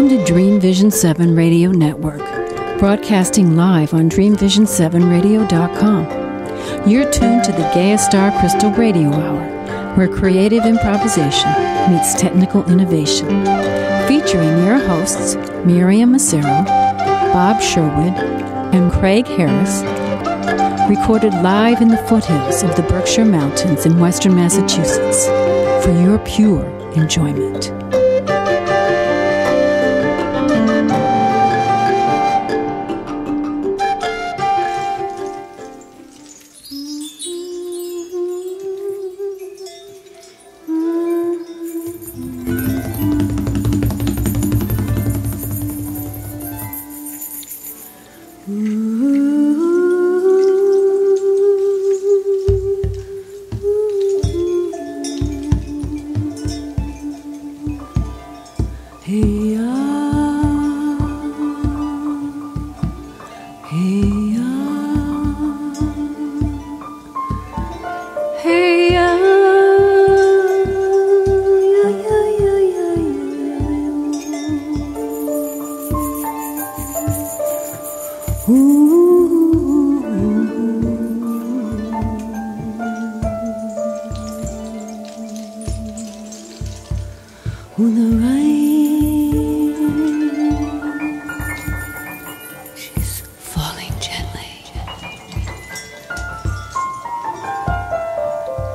Welcome to Dream Vision 7 Radio Network, broadcasting live on DreamVision7Radio.com. You're tuned to the Gaea Star Crystal Radio Hour, where creative improvisation meets technical innovation. Featuring your hosts, Mariam Massaro, Bob Sherwood, and Craig Harris, recorded live in the foothills of the Berkshire Mountains in western Massachusetts for your pure enjoyment.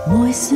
Let's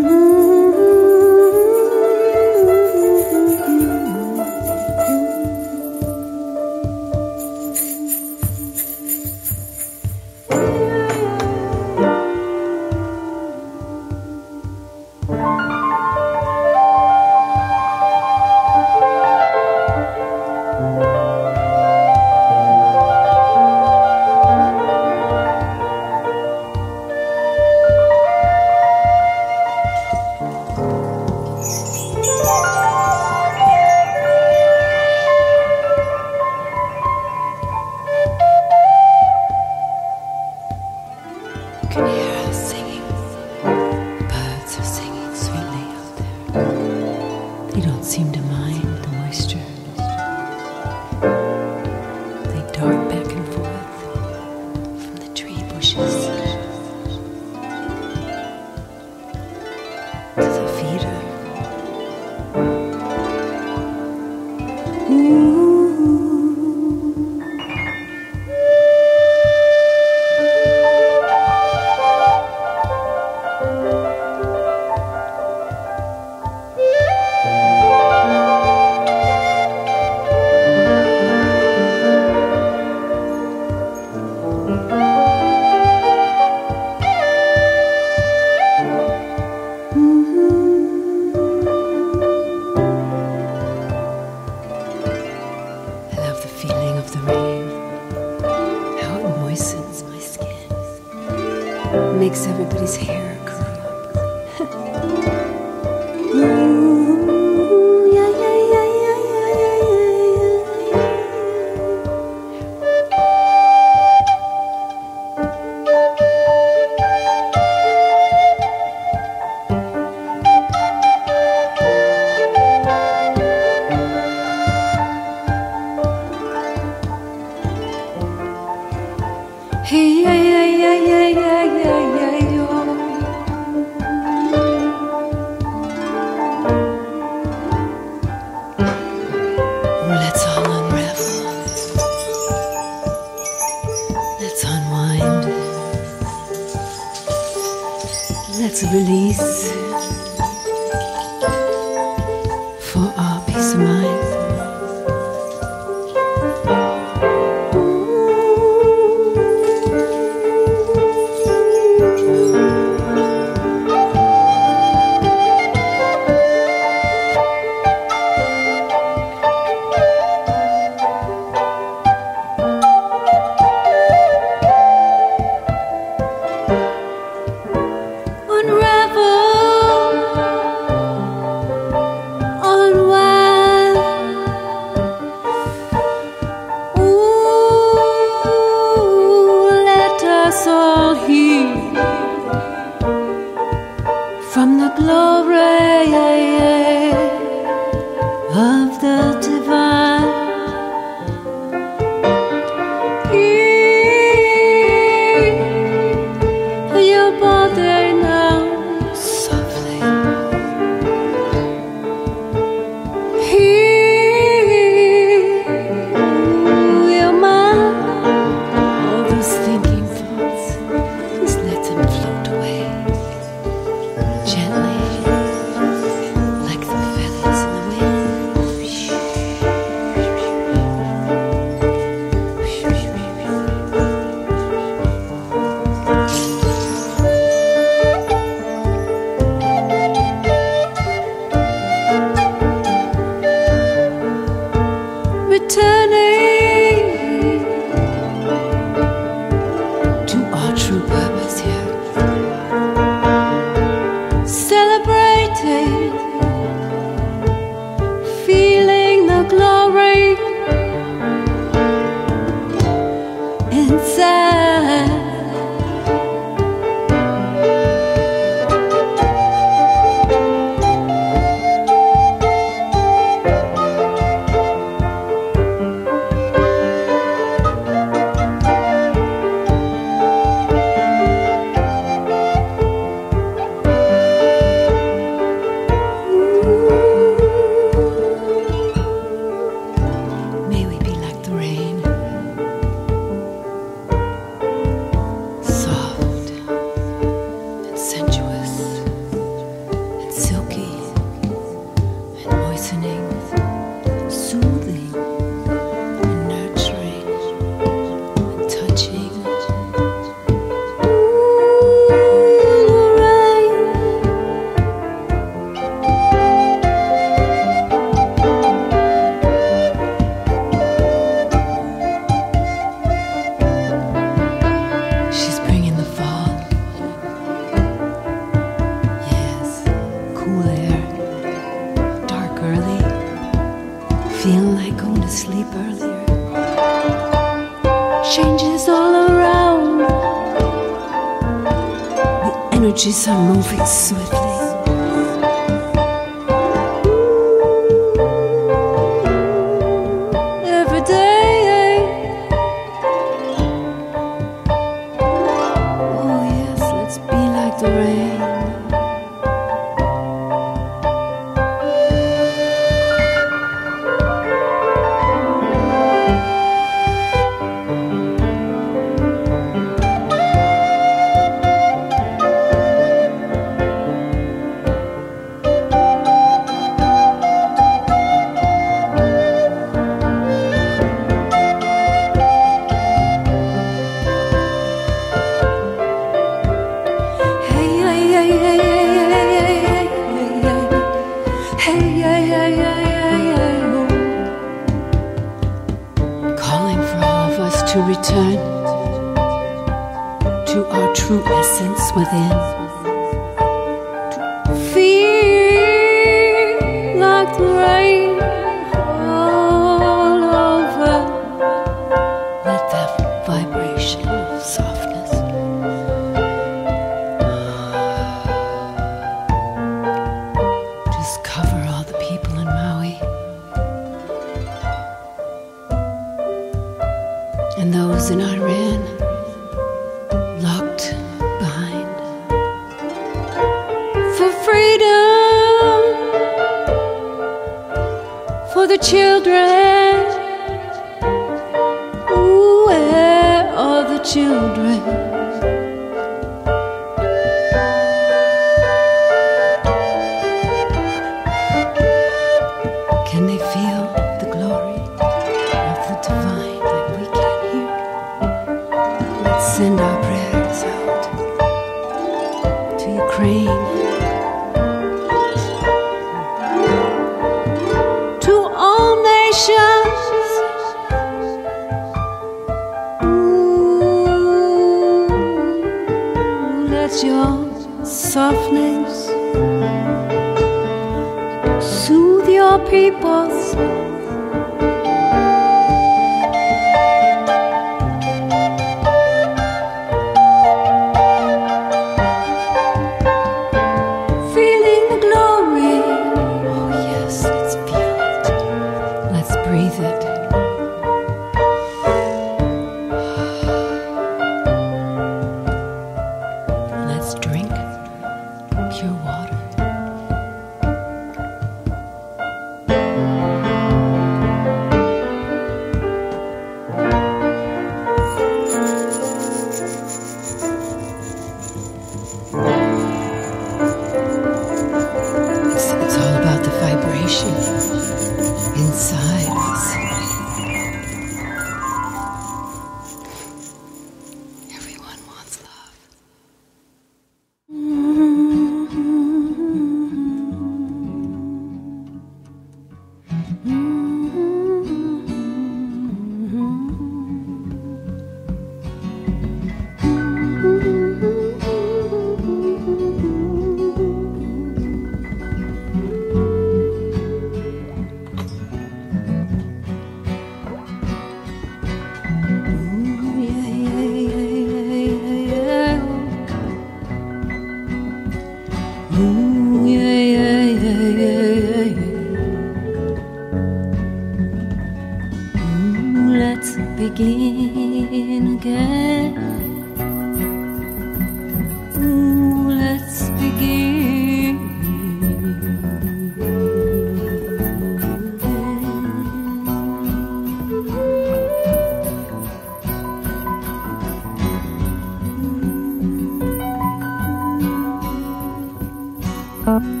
감사합니다.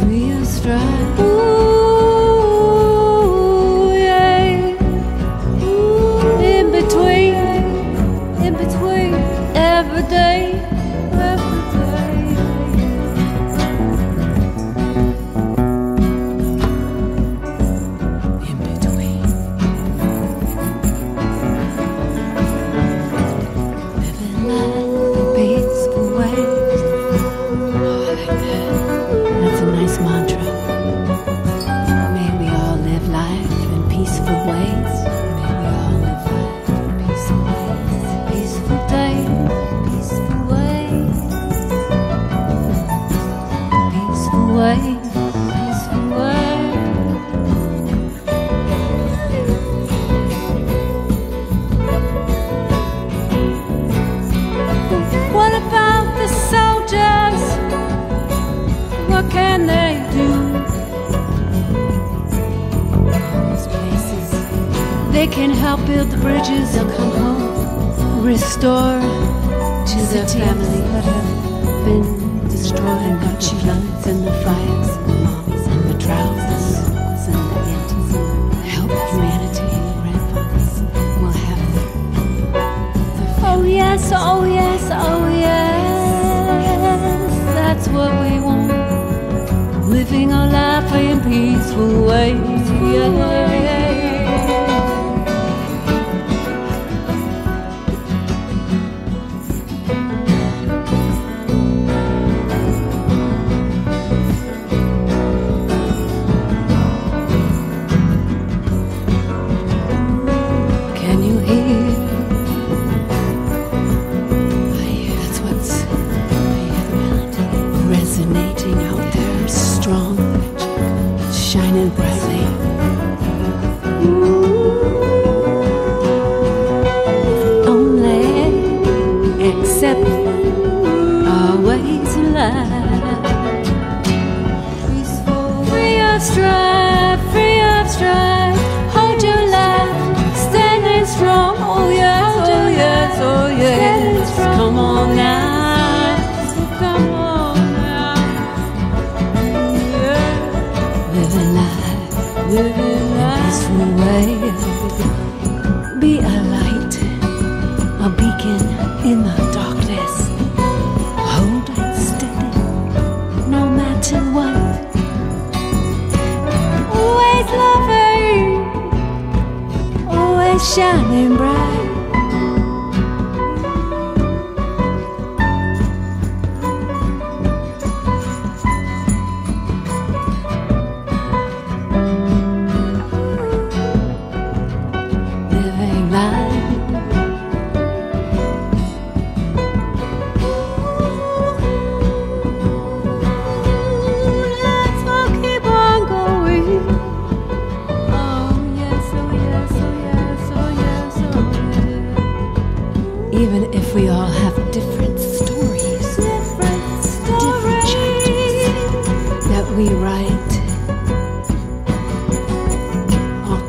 Free of strife,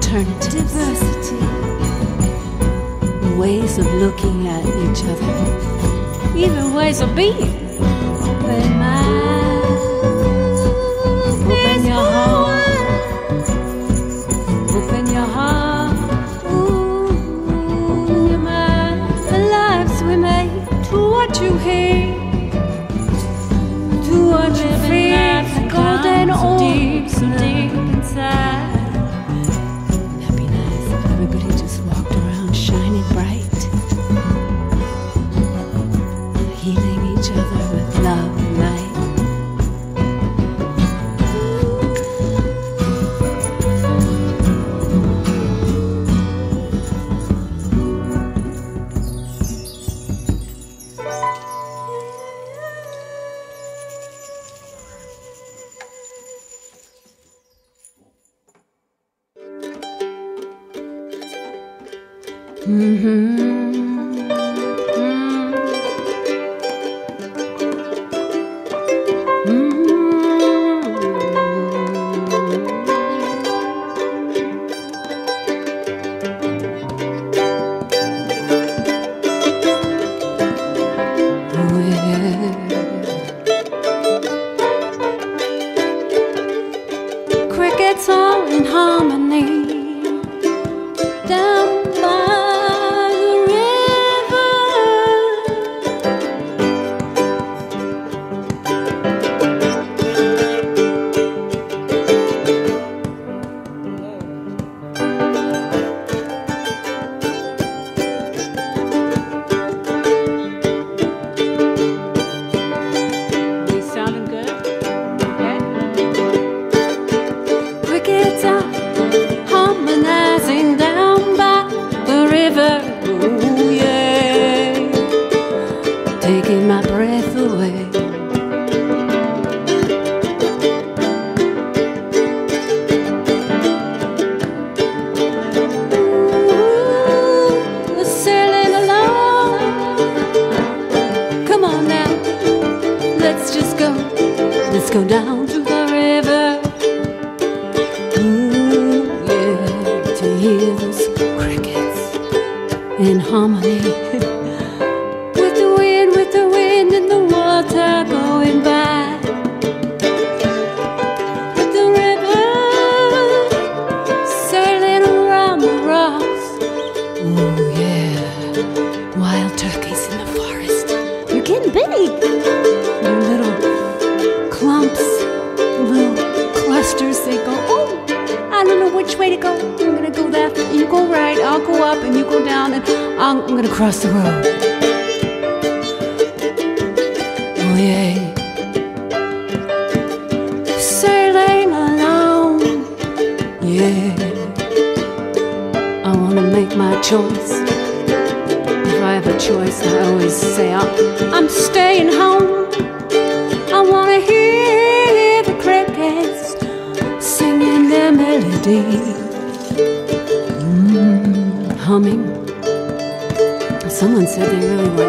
alternative diversity, ways of looking at each other, even ways of being. Open my eyes, open your heart, open your heart. Ooh, your mind. The lives we make to what you hear, to what you feel, golden old, so deep, so deep inside.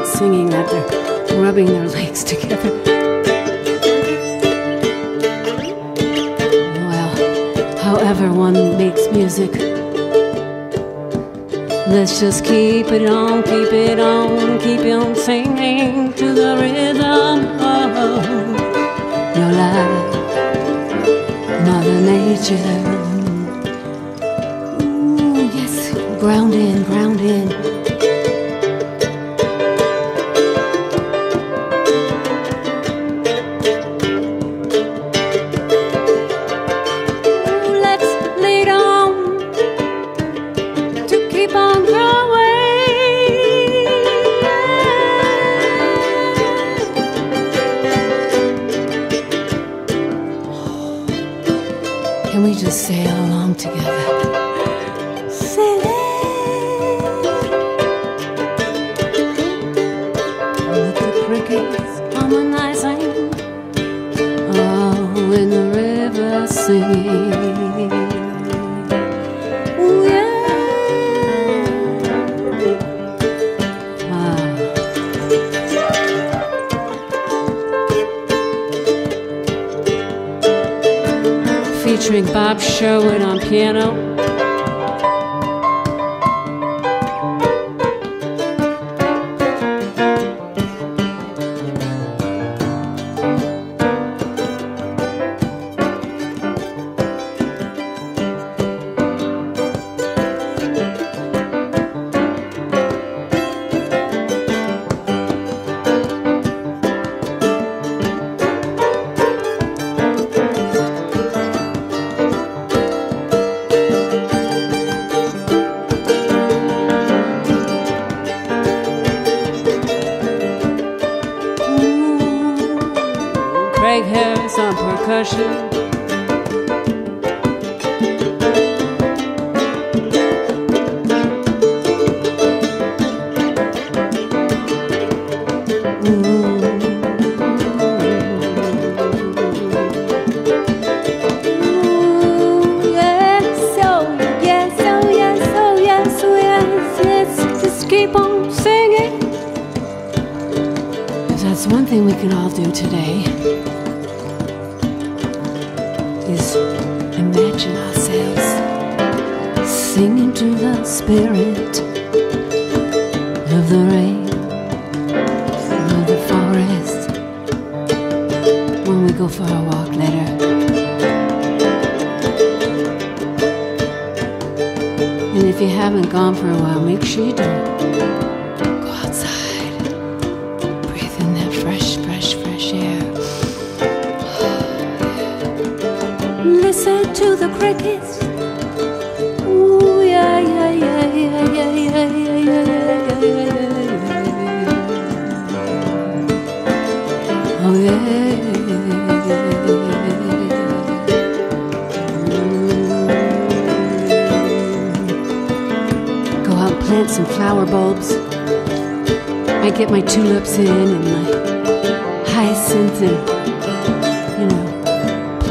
singing that they're rubbing their legs together. Well, however one makes music, let's just keep it on, keep it on, keep on singing to the rhythm of your life. Mother Nature. Ooh, yes, ground in, ground in.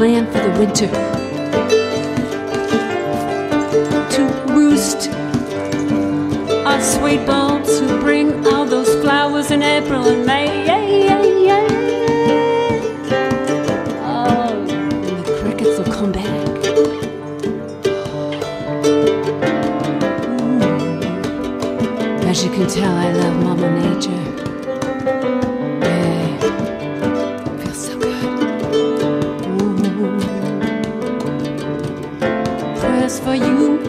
plan for the winter. To roost our sweet bulbs who bring all those flowers in April and May. Oh, and the crickets will come back. Mm. As you can tell, I love Mama Nature. Gaea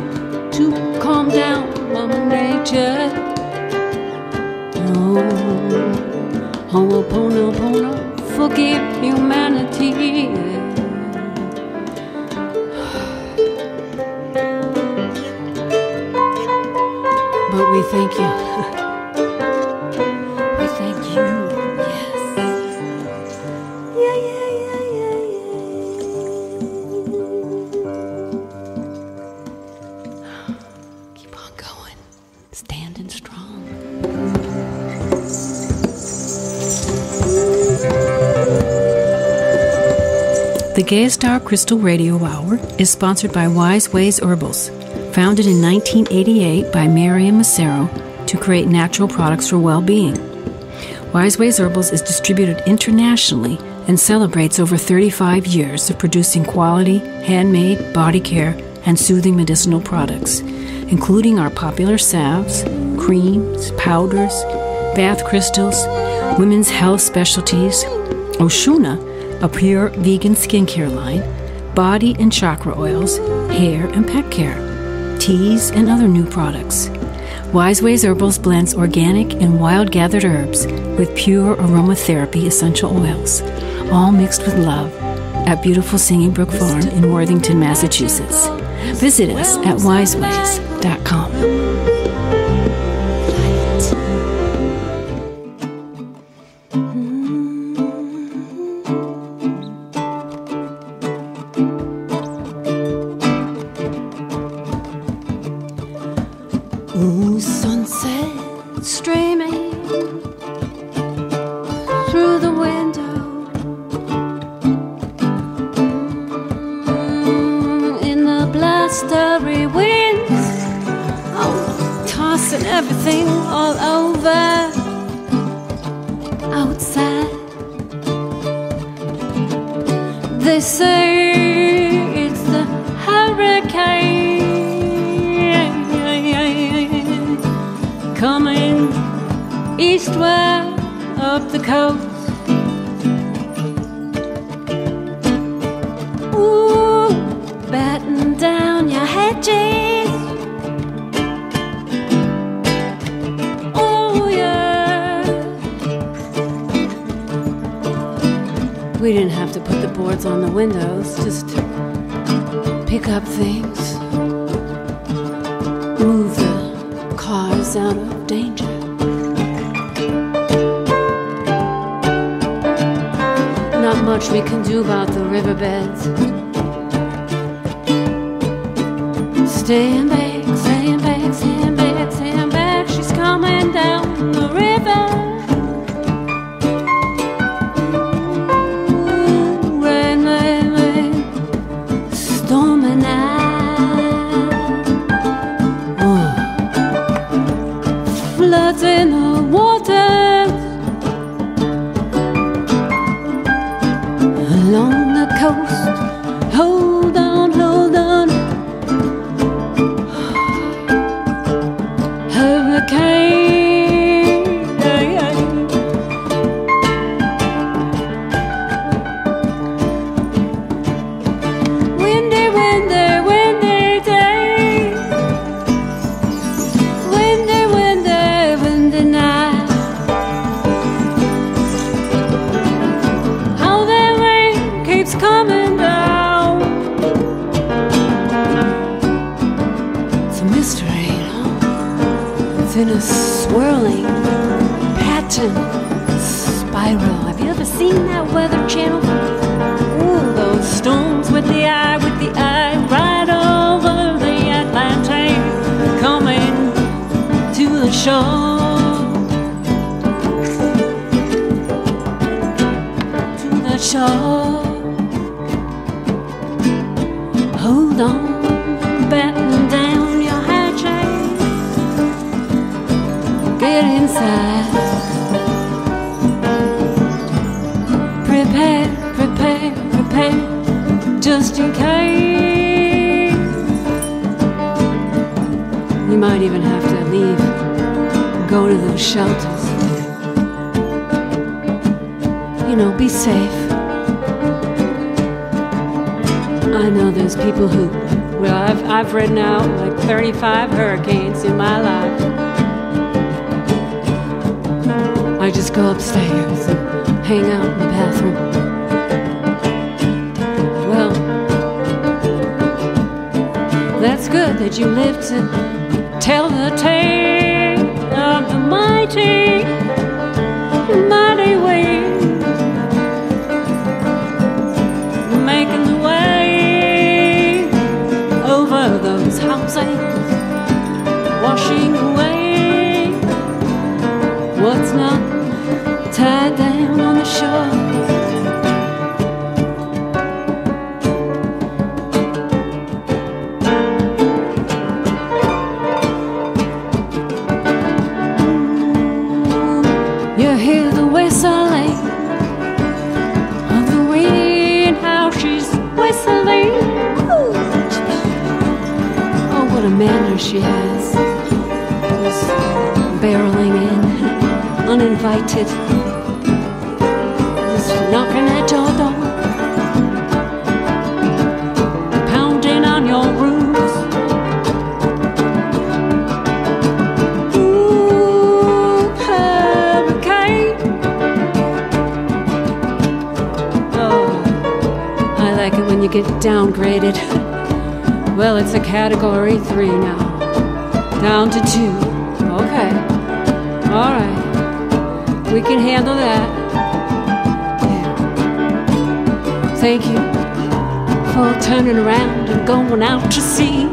Star Crystal Radio Hour is sponsored by Wise Ways Herbals, founded in 1988 by Mariam Massaro to create natural products for well being. Wise Ways Herbals is distributed internationally and celebrates over 35 years of producing quality, handmade, body care, and soothing medicinal products, including our popular salves, creams, powders, bath crystals, women's health specialties, Oshuna a pure vegan skincare line, body and chakra oils, hair and pet care, teas, and other new products. Wise Ways Herbals blends organic and wild gathered herbs with pure aromatherapy essential oils, all mixed with love at beautiful Singing Brook Farm in Worthington, Massachusetts. Visit us at wiseways.com. You know, be safe. I know there's people who, well, I've, I've ridden out like 35 hurricanes in my life. I just go upstairs and hang out in the bathroom. Well, that's good that you live to tell the tale mighty, mighty making the way over those houses, washing uninvited. Just knocking at your door. Pounding on your roofs. Ooh, hurricane. Oh, I like it when you get downgraded. Well, it's a category three now. Down to two. We can handle that. Yeah. Thank you for turning around and going out to sea.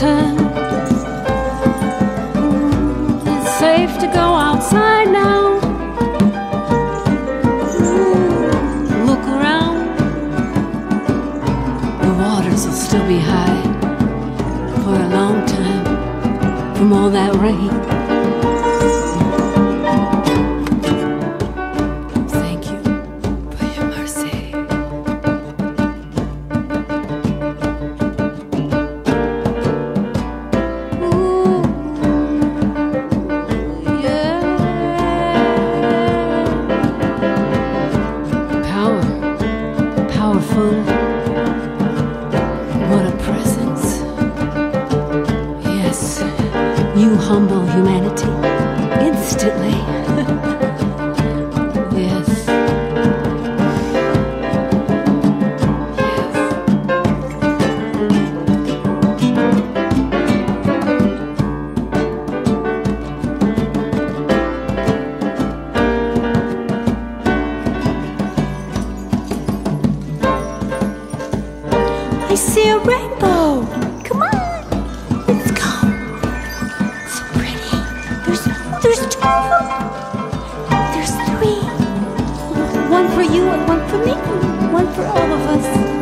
It's safe to go outside now. Look around. The waters will still be high for a long time from all that rain. see a rainbow. Come on, let's go. So pretty. There's there's two of them. There's three. One for you and one for me. One for all of us.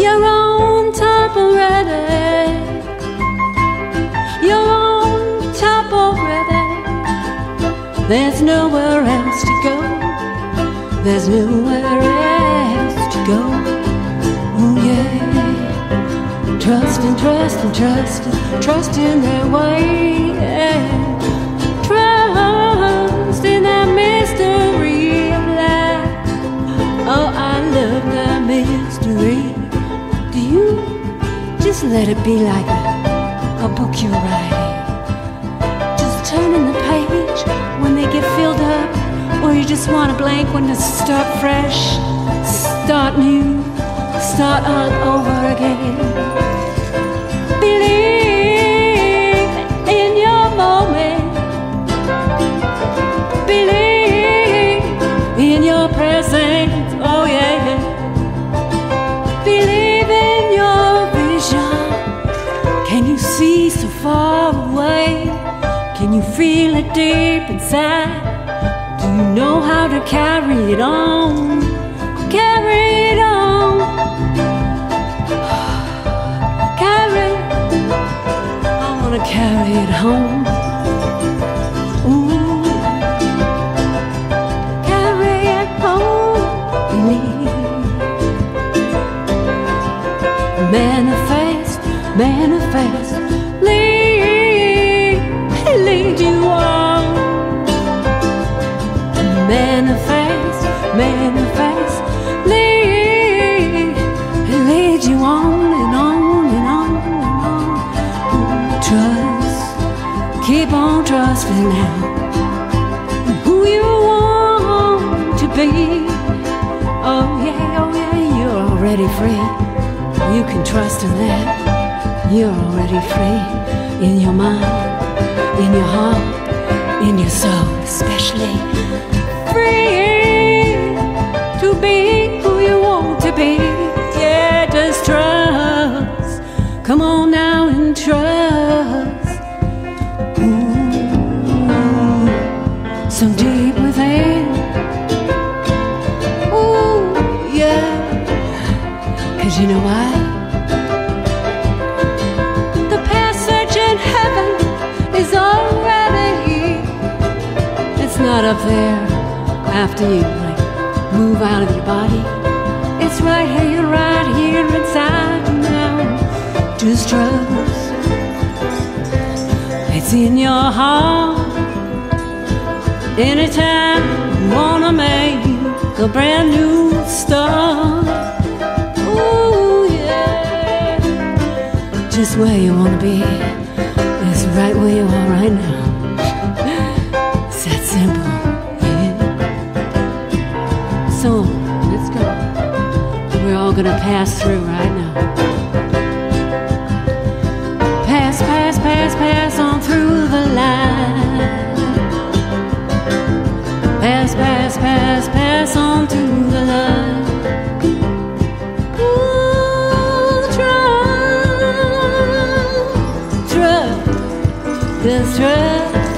your own type already. Your own type already. There's nowhere else to go. There's nowhere else to go. Oh yeah. Trust and trust and trust and trust in their way. Yeah. Just let it be like a, book you're writing. Just turning the page when they get filled up, or you just want a blank one to start fresh, start new, start all over again. Inside? Do you know how to carry it on? Carry it on. Carry. I wanna carry it home. Ooh. Carry it home. Manifest, on trusting now. Who you want to be. Oh yeah, oh yeah, you're already free. You can trust in that. You're already free in your mind, in your heart, in your soul, especially. Free to be who you want to be. Yeah, just trust. Come on you like move out of your body. It's right here, right here inside now. Just trust. It's in your heart. Anytime you wanna make a brand new start. Ooh, yeah. Just where you wanna be is right where you are right now. Pass through right now. Pass, pass, pass, pass on through the line. Pass, pass, pass, pass on through the line. Ooh, trust, trust, just trust.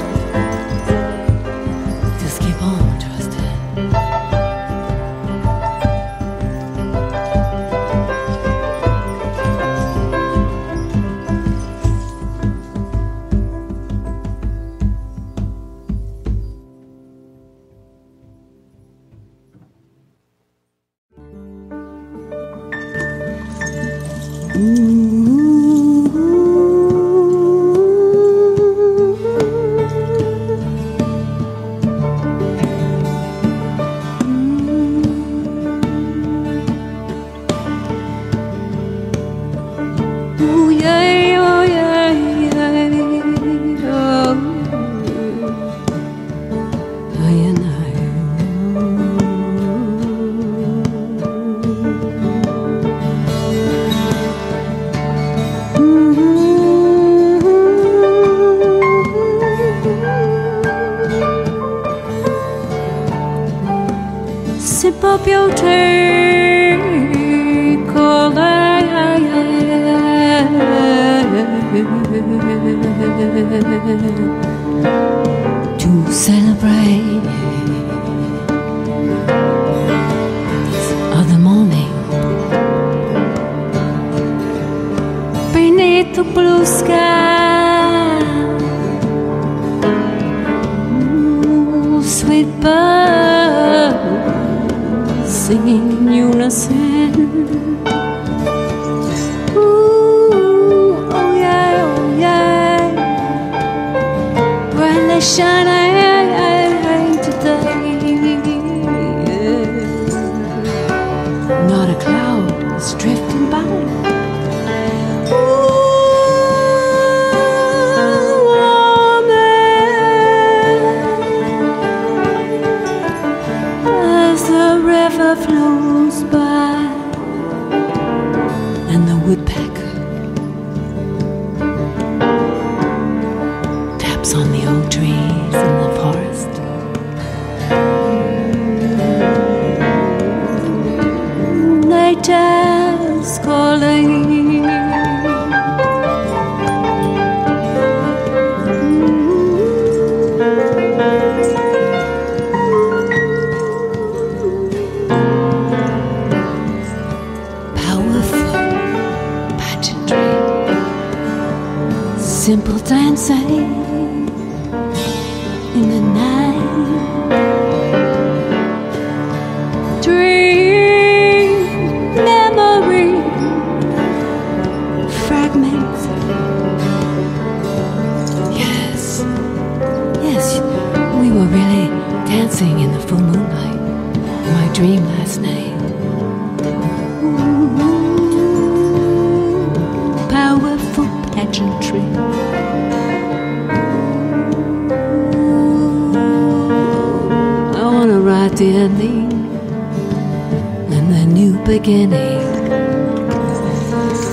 beginning.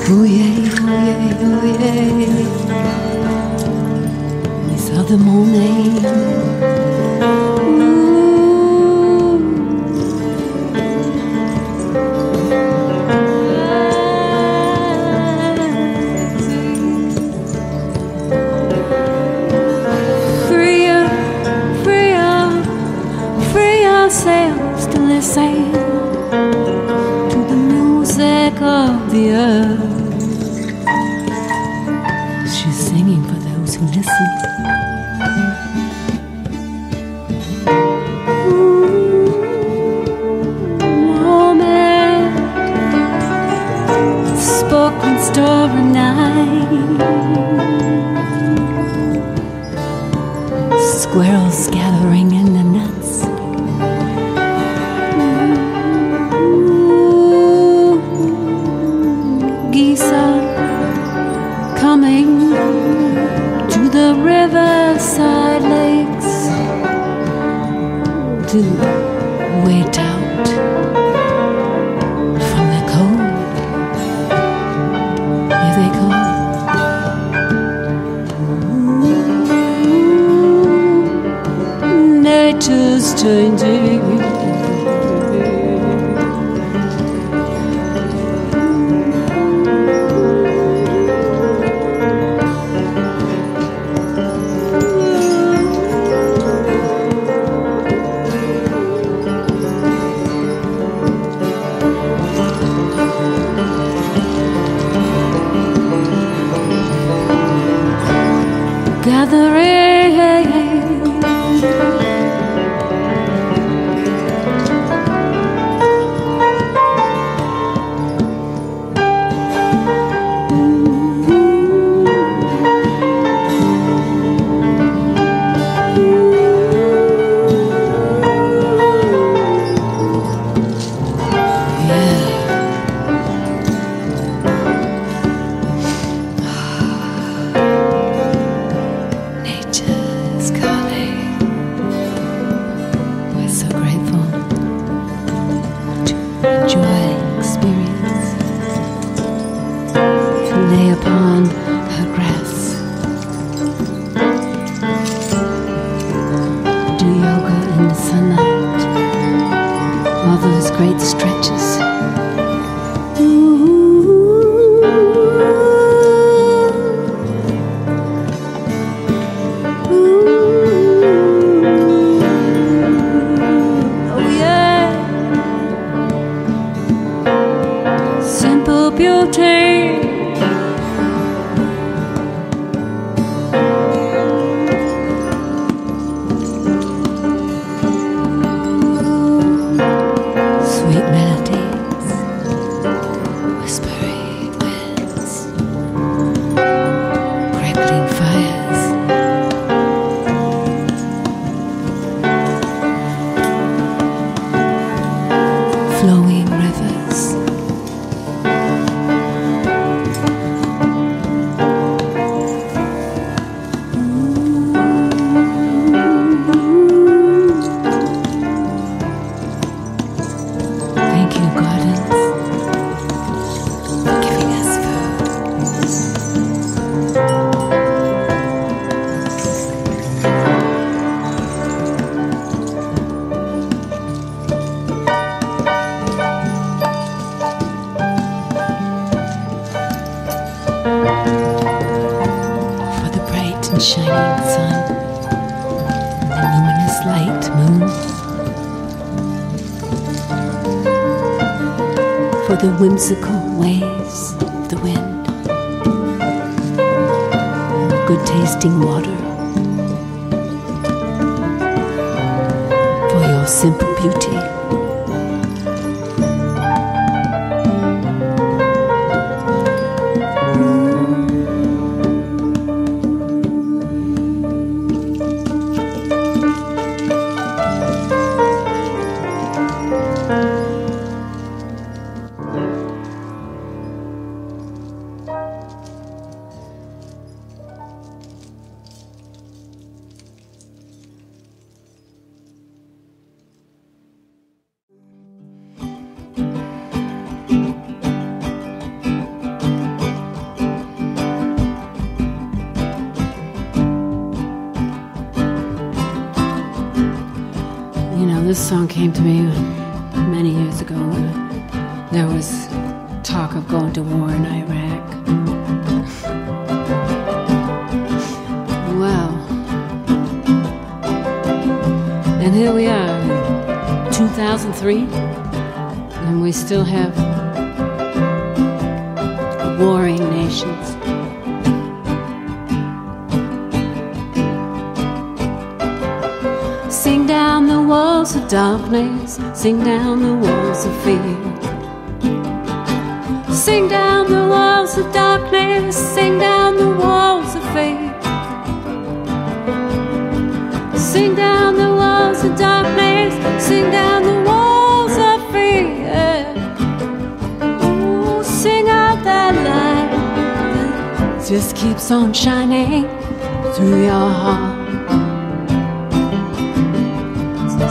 Ooh yeah, ooh yeah, ooh yeah. We saw the morning. waves of the wind, good tasting water. Walls of darkness, sing down the walls of fear. Sing down the walls of darkness, sing down the walls of fear. Sing down the walls of darkness, sing down the walls of fear. Ooh, sing out that light that just keeps on shining through your heart.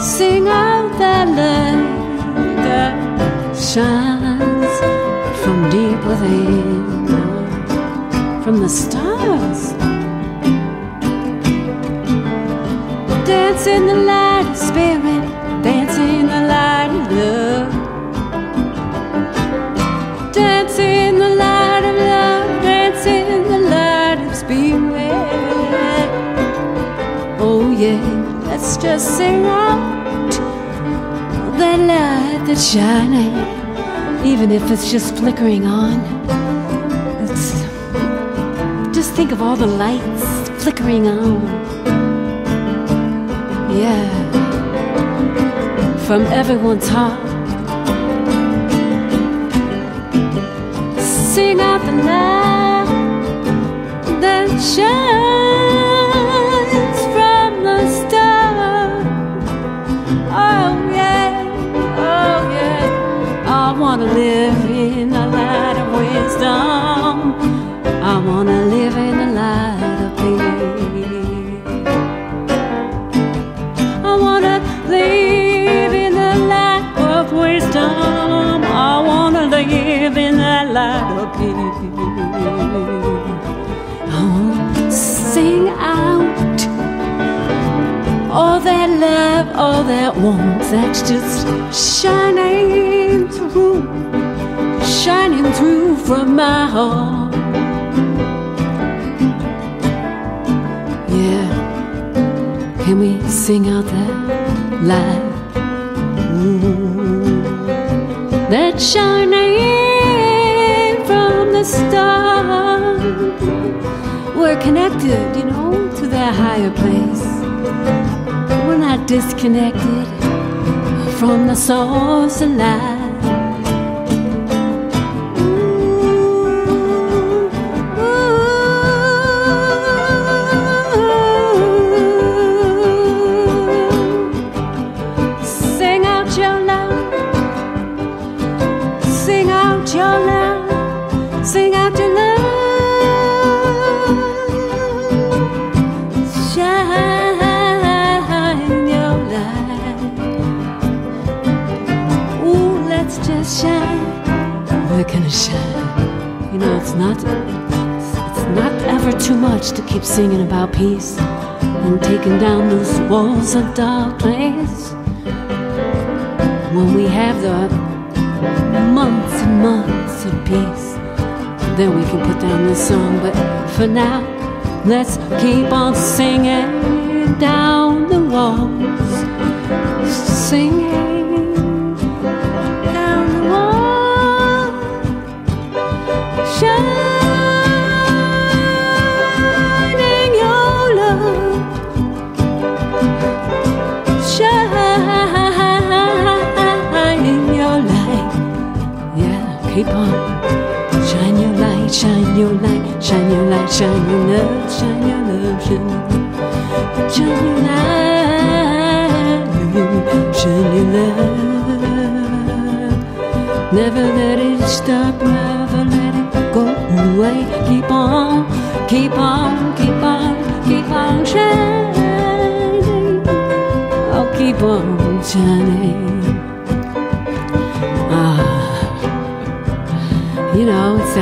Sing out that light that shines from deep within, from the stars. Dance in the light of spirit, dance in the light of love. Dance in the light of love, dance in the light of spirit. Oh yeah, let's just sing out that's shining, even if it's just flickering on. It's, just think of all the lights flickering on. Yeah, from everyone's heart. Sing out the light that shines that warmth that's just shining through, shining through from my heart. Yeah, can we sing out that light? That shining from the stars. We're connected, you know, to that higher place. Disconnected from the source of life. Much to keep singing about peace and taking down those walls of darkness. When we have the months and months of peace, then we can put down this song. But for now, let's keep on singing down the walls, singing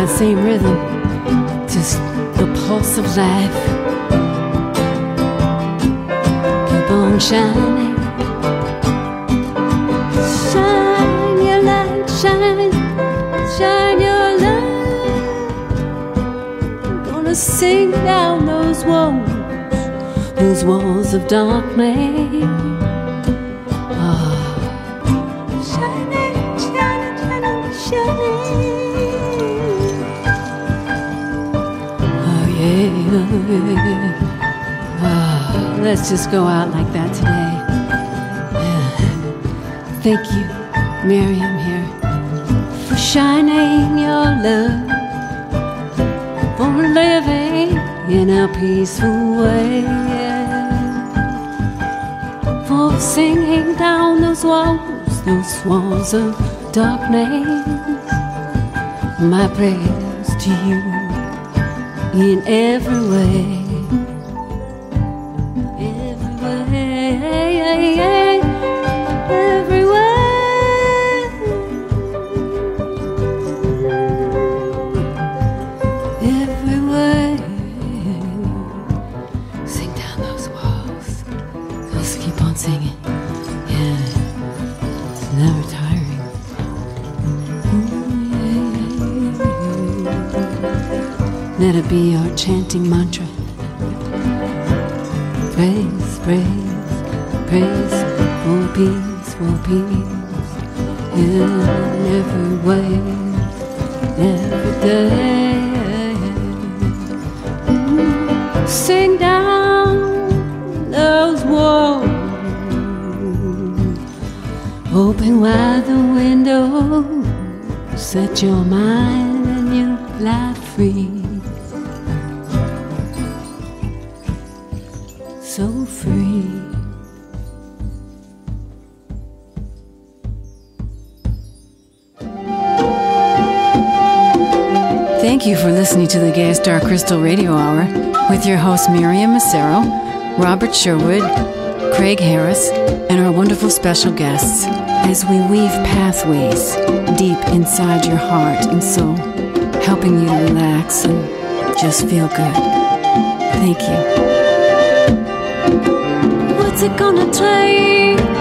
same rhythm, just the pulse of life. Keep on shining. Shine your light, shine, shine your light. I'm Gonna sing down those walls, those walls of darkness. Let's just go out like that today. Thank you, Mariam here, for shining your love, for living in a peaceful way, for singing down those walls, those walls of darkness. My prayers to you in every way. It be our chanting mantra. Praise, praise, praise for peace, for peace in every way, every day. Sing down those walls, open wide the window, set your mind and you fly free. Listening to the Gaea Star Crystal Radio Hour with your hosts Mariam Massaro, Robert Sherwood, Craig Harris, and our wonderful special guests as we weave pathways deep inside your heart and soul, helping you to relax and just feel good. Thank you. What's it gonna take